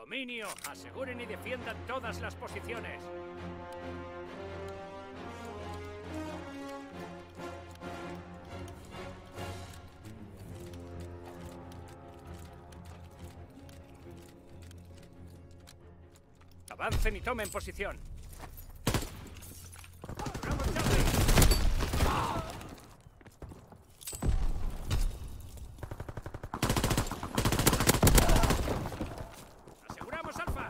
Dominio. Aseguren y defiendan todas las posiciones. Avancen y tomen posición. ¡Vamos, Charlie! ¡Aseguramos Alfa!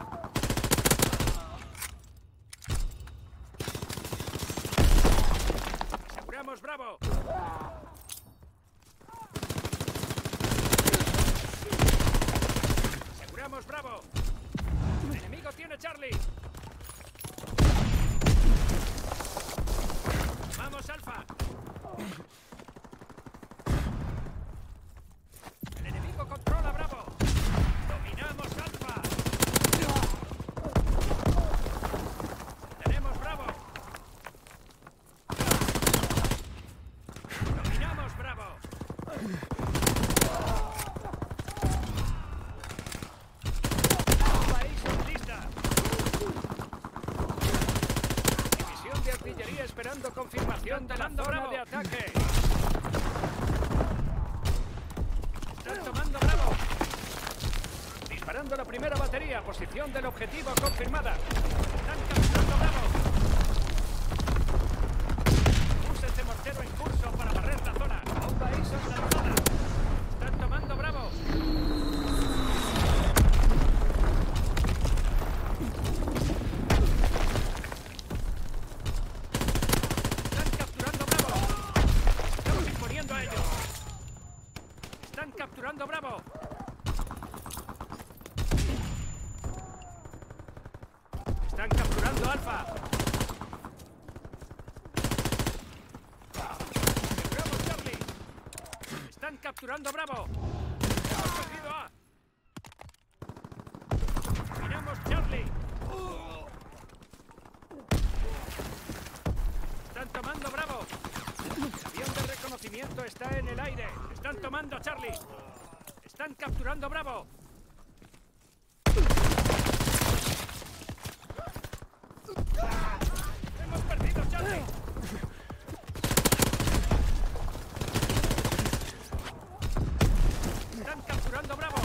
¡Aseguramos Bravo! ¡Aseguramos Bravo! ¡El enemigo tiene Charlie! ¡Vamos, Alfa! ¡El enemigo controla Bravo! ¡Dominamos Alfa! ¡Tenemos Bravo! ¡Dominamos Bravo! ¡País lista! División de artillería esperando confirmación de la zona de ataque. Están tomando Bravo. Disparando la primera batería. Posición del objetivo confirmada. Están capturando Bravo. Úsense mortero en curso para barrer la zona. Bomba ISO lanzada. Están tomando Bravo. Están capturando Bravo. Estamos imponiendo a ellos. Están capturando Bravo. Están Alfa. Charlie. Están capturando Bravo. Hemos perdido A. Miramos Charlie. Están tomando Bravo. El avión de reconocimiento está en el aire. Están tomando Charlie. Están capturando Bravo. Hemos perdido Charlie. Están capturando Bravo.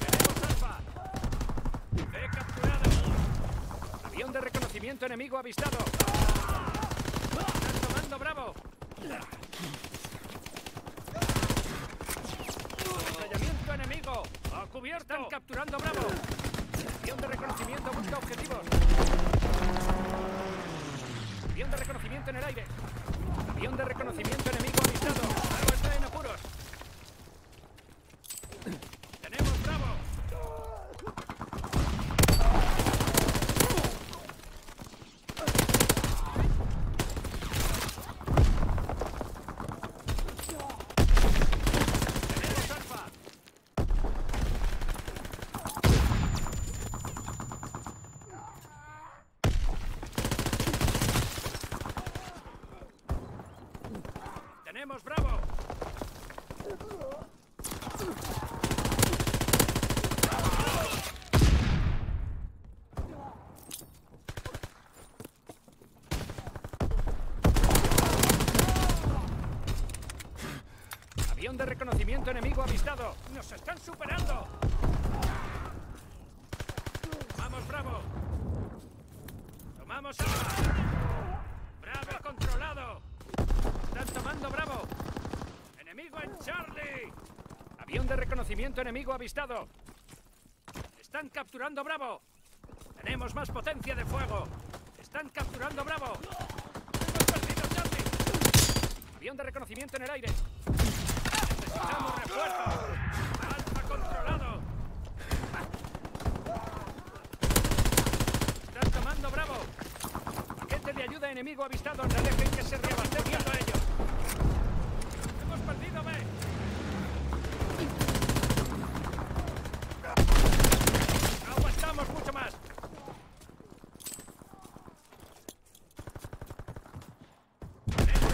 Tenemos Alfa. He capturado. Avión de reconocimiento enemigo avistado. Están tomando Bravo. Avituallamiento enemigo. A cubierto. Están capturando Bravo. Avión de reconocimiento busca objetivos. Avión de reconocimiento en el aire. Avión de reconocimiento enemigo avistado. Bravo está en apuros. Tenemos Bravo. Tenemos Alfa. Tenemos Bravo. Avión de reconocimiento enemigo avistado. ¡Nos están superando! ¡Vamos, Bravo! ¡Tomamos Alfa! ¡Bravo controlado! ¡Están tomando Bravo! ¡Enemigo en Charlie! Avión de reconocimiento enemigo avistado. ¡Están capturando Bravo! ¡Tenemos más potencia de fuego! ¡Están capturando Bravo! ¡Hemos perdido Charlie! Avión de reconocimiento en el aire. ¡Necesitamos refuerzos! ¡Alfa controlado! ¡Están tomando Bravo! Paquete ayuda enemigo avistado. No dejen que se reabastezcan a ellos. ¡Hemos perdido B! ¡No aguantamos mucho más! ¡Tenemos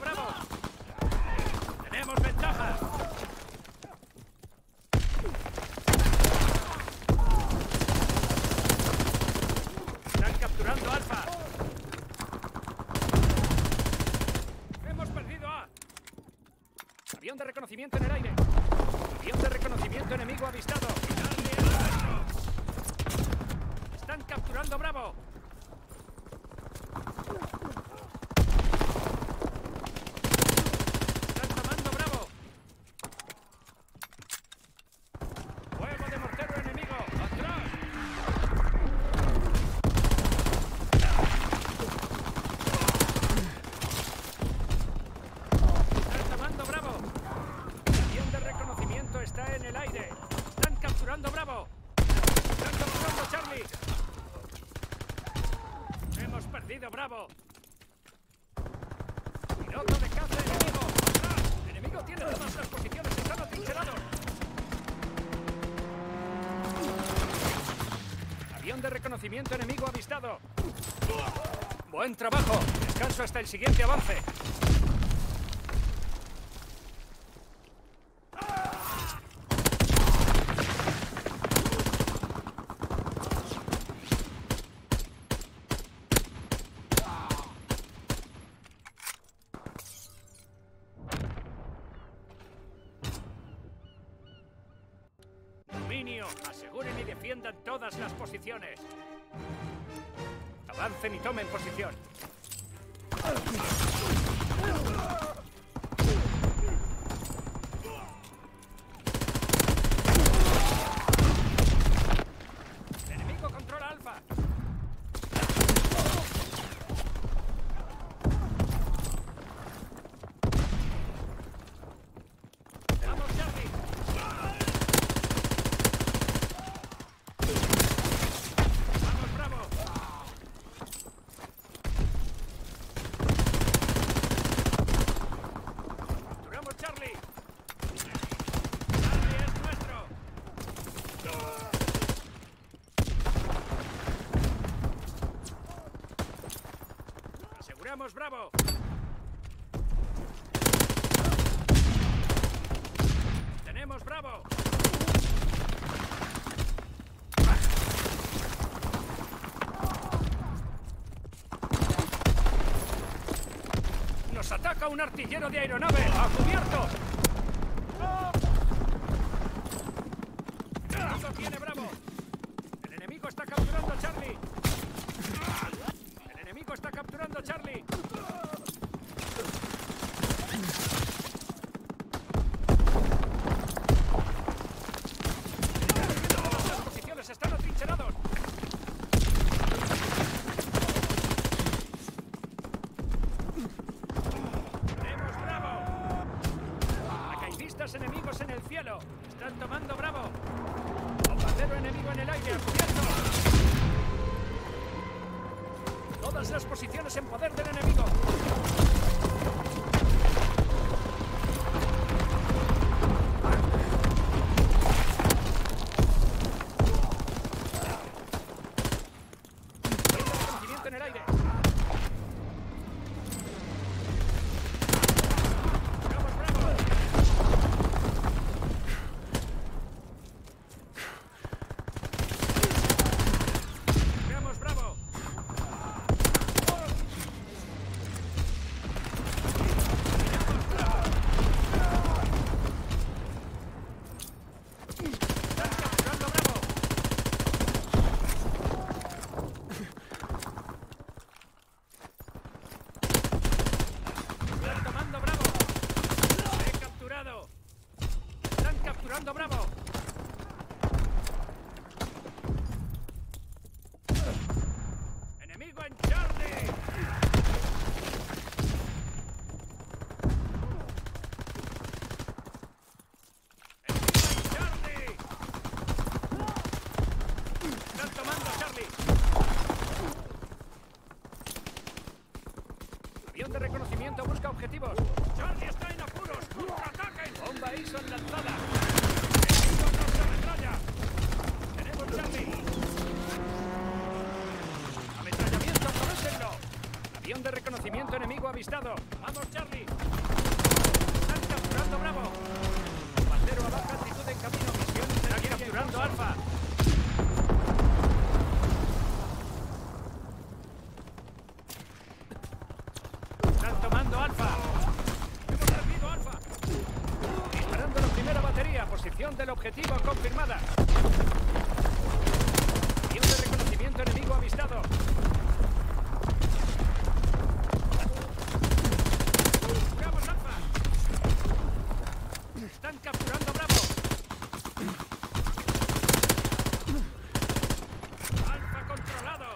Bravo! Reconocimiento en el aire. Avión de reconocimiento enemigo avistado. Están capturando Bravo. Están tomando Bravo. Fuego de mortero enemigo. ¡Atrás! Están tomando Bravo. Avión de reconocimiento está en el aire. Están capturando Bravo. Están capturando Charlie. Hemos perdido Bravo. Piloto de caza enemigo. ¡Atrás! Enemigo tiene todas las posiciones. Están atrincherados. Avión de reconocimiento enemigo avistado. Buen trabajo. Descanso hasta el siguiente avance. Aseguren y defiendan todas las posiciones. Avancen y tomen posición. Enemigo controla Alfa. Vamos, Charlie. Vamos, Bravo. Capturamos Charlie. Charlie es nuestro. Aseguramos Bravo. Tenemos Bravo. Nos ataca un artillero de aeronave. ¡A cubierto! ¡Eso tiene Bravo! El enemigo está capturando a Charlie. El enemigo está capturando a Charlie. Todas las posiciones están atrincherados. ¡Tenemos Bravo! Enemigos en el cielo. Están tomando Bravo. Bombardero enemigo en el aire. ¡A! Todas las posiciones en poder del enemigo. Reconocimiento en el aire. ¡Vamos, Bravo! ¡Vamos, Bravo! ¡Vamos, Bravo! ¡Están capturando Bravo! ¡Están tomando Bravo! ¡He capturado! ¡Están capturando Bravo! ¡Enemigo en Charlie! ¡Enemigo en Charlie! ¡Están tomando a Charlie! Avión de busca objetivos. ¡Charlie está en apuros! ¡Contraataquen! ¡Bomba ISO lanzada! ¡Tenemos Charlie! ¡Ametrallamiento, aprovechenlo! Avión de reconocimiento enemigo avistado. ¡Vamos, Charlie! ¡Están capturando Bravo! Bandero a baja altitud en camino. Misión Están capturando Alfa. Están tomando Alfa. Posición del objetivo confirmada. Avión de reconocimiento enemigo avistado. ¡Buscamos Alfa! ¡Están capturando Bravo! ¡Alfa controlado!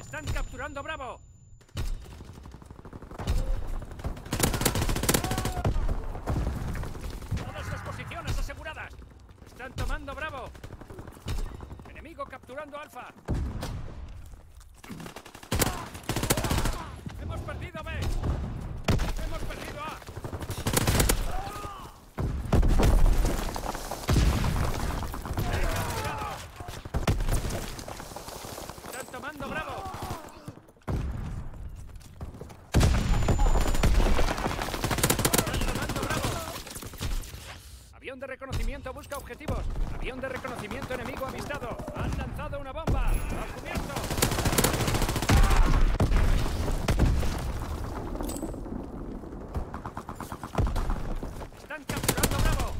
¡Están capturando Bravo! Todas las posiciones aseguradas. Están tomando Bravo. Enemigo capturando Alfa. Hemos perdido B. Hemos perdido A. Están tomando Bravo. Avión de reconocimiento busca objetivos. Avión de reconocimiento enemigo avistado. Han lanzado una bomba. ¡Al cubierto! Están capturando Bravo.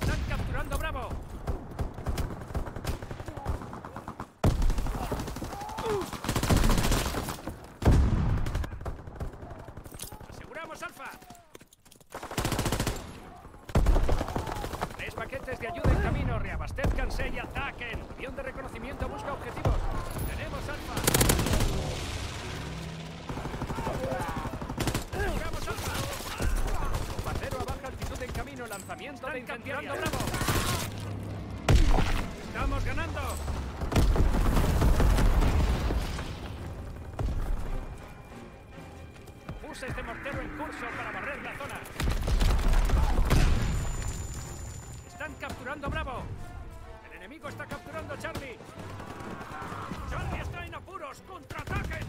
Están capturando Bravo. Aseguramos Alfa. Tres paquetes de ayuda en camino. Reabastezcanse y ataquen. Avión de reconocimiento busca objetivos. Tenemos Alfa. Aseguramos Alfa. Bombardero a baja altitud en camino. Lanzamiento de incendiaria. Bravo. Estamos ganando. Está capturando Charlie. Charlie está en apuros. ¡Contraataquen!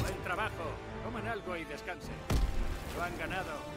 Buen trabajo. Coman algo y descansen. Lo han ganado.